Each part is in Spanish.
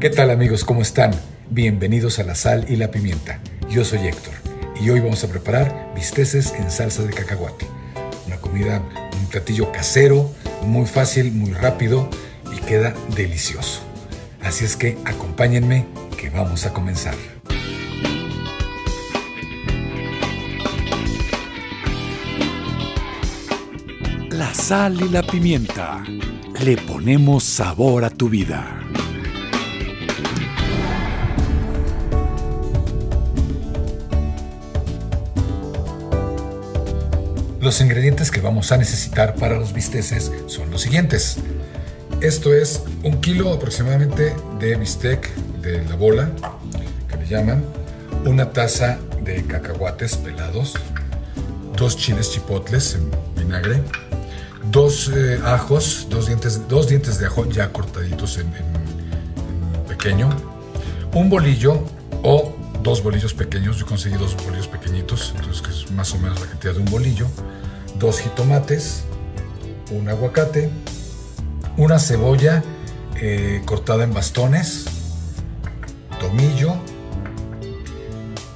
¿Qué tal amigos? ¿Cómo están? Bienvenidos a La Sal y la Pimienta. Yo soy Héctor y hoy vamos a preparar bisteces en salsa de cacahuate. Una comida, un platillo casero, muy fácil, muy rápido y queda delicioso. Así es que acompáñenme que vamos a comenzar. La sal y la pimienta. Le ponemos sabor a tu vida. Los ingredientes que vamos a necesitar para los bisteces son los siguientes. Esto es un kilo aproximadamente de bistec de la bola, que le llaman, una taza de cacahuates pelados, dos chiles chipotles en vinagre, dos eh, ajos, dos dientes, dos dientes de ajo ya cortaditos en, en pequeño, un bolillo o dos bolillos pequeños, yo conseguí dos bolillos pequeñitos, entonces que es más o menos la cantidad de un bolillo, dos jitomates, un aguacate, una cebolla eh, cortada en bastones, tomillo,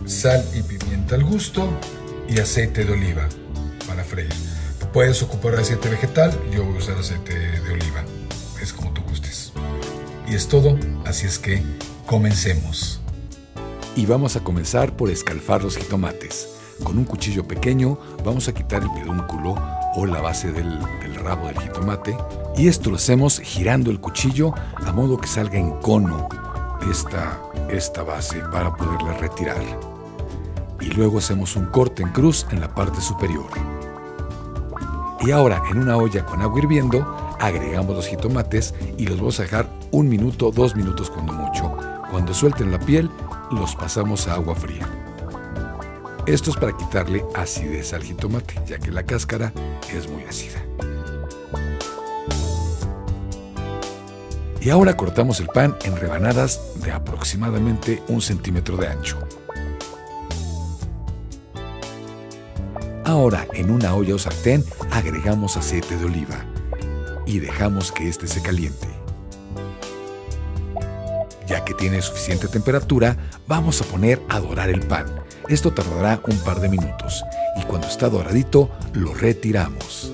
sal y pimienta al gusto y aceite de oliva para freír. Puedes ocupar aceite vegetal, yo voy a usar aceite de oliva, es como tú gustes. Y es todo, así es que comencemos y vamos a comenzar por escalfar los jitomates. Con un cuchillo pequeño vamos a quitar el pedúnculo o la base del, rabo del jitomate y esto lo hacemos girando el cuchillo a modo que salga en cono esta, esta base para poderla retirar. Y luego hacemos un corte en cruz en la parte superior. Y ahora en una olla con agua hirviendo agregamos los jitomates y los vamos a dejar un minuto, dos minutos cuando mucho. Cuando suelten la piel los pasamos a agua fría. Esto es para quitarle acidez al jitomate, ya que la cáscara es muy ácida. Y ahora cortamos el pan en rebanadas de aproximadamente un centímetro de ancho. Ahora en una olla o sartén agregamos aceite de oliva y dejamos que éste se caliente. Ya que tiene suficiente temperatura, vamos a poner a dorar el pan. Esto tardará un par de minutos y cuando está doradito lo retiramos.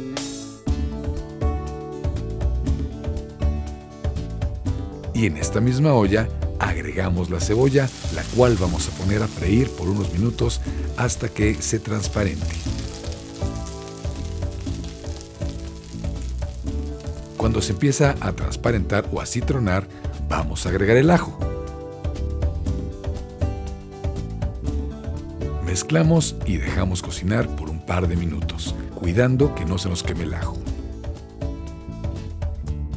Y en esta misma olla agregamos la cebolla, la cual vamos a poner a freír por unos minutos hasta que se transparente. Cuando se empieza a transparentar o a citronar, Vamos a agregar el ajo. Mezclamos y dejamos cocinar por un par de minutos, cuidando que no se nos queme el ajo.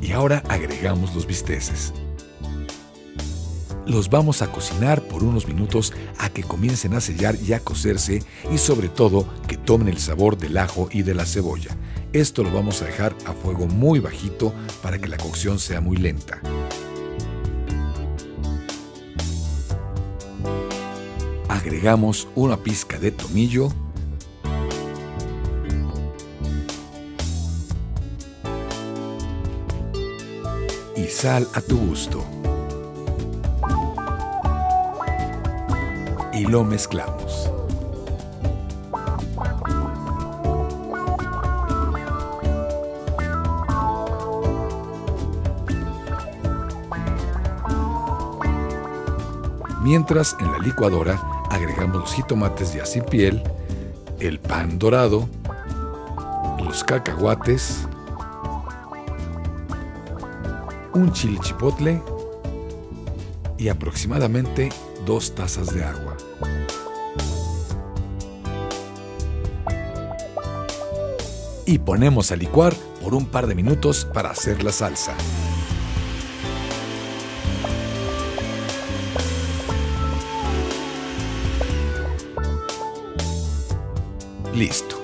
Y ahora agregamos los bisteces. Los vamos a cocinar por unos minutos a que comiencen a sellar y a cocerse y sobre todo que tomen el sabor del ajo y de la cebolla. Esto lo vamos a dejar a fuego muy bajito para que la cocción sea muy lenta. Agregamos una pizca de tomillo, y sal a tu gusto. Y lo mezclamos. Mientras en la licuadora agregamos los jitomates ya sin piel, el pan dorado, los cacahuates, un chile chipotle y aproximadamente dos tazas de agua. Y ponemos a licuar por un par de minutos para hacer la salsa. Listo.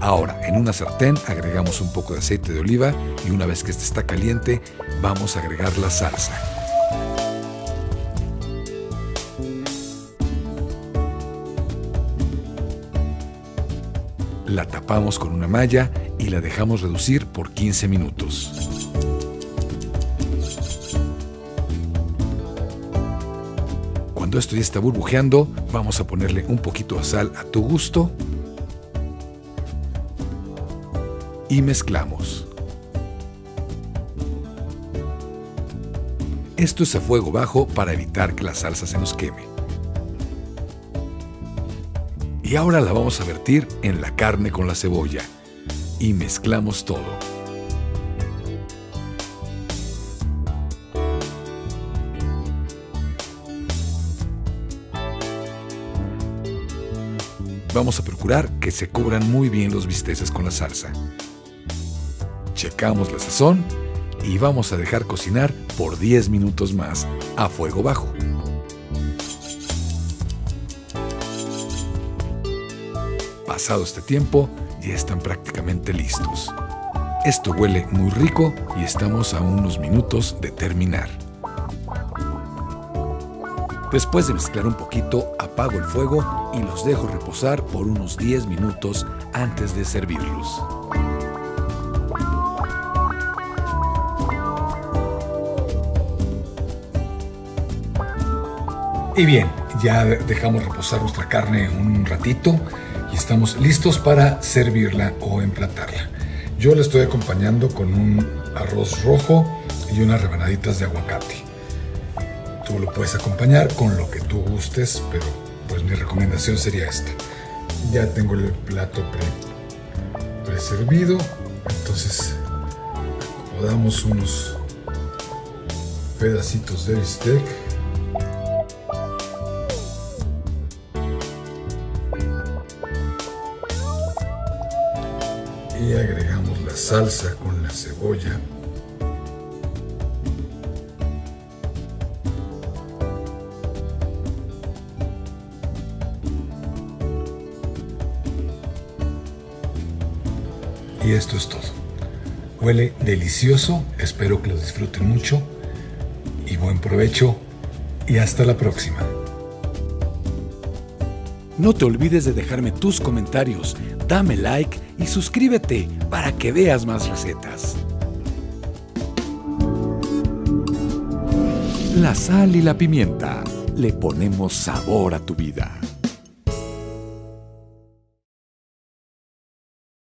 Ahora, en una sartén agregamos un poco de aceite de oliva y una vez que este está caliente, vamos a agregar la salsa. La tapamos con una malla y la dejamos reducir por 15 minutos. Cuando esto ya está burbujeando, vamos a ponerle un poquito de sal a tu gusto y mezclamos. Esto es a fuego bajo para evitar que la salsa se nos queme. Y ahora la vamos a vertir en la carne con la cebolla y mezclamos todo. Vamos a procurar que se cubran muy bien los bisteces con la salsa. Checamos la sazón y vamos a dejar cocinar por 10 minutos más a fuego bajo. Pasado este tiempo, ya están prácticamente listos. Esto huele muy rico y estamos a unos minutos de terminar. Después de mezclar un poquito, apago el fuego y los dejo reposar por unos 10 minutos antes de servirlos. Y bien, ya dejamos reposar nuestra carne un ratito y estamos listos para servirla o emplatarla. Yo la estoy acompañando con un arroz rojo y unas rebanaditas de aguacate. Tú lo puedes acompañar con lo que tú gustes, pero pues mi recomendación sería esta. Ya tengo el plato pre, servido, entonces acomodamos unos pedacitos de bistec agregamos la salsa con la cebolla. Y esto es todo. Huele delicioso, espero que lo disfruten mucho y buen provecho y hasta la próxima. No te olvides de dejarme tus comentarios, dame like y suscríbete para que veas más recetas. La sal y la pimienta le ponemos sabor a tu vida.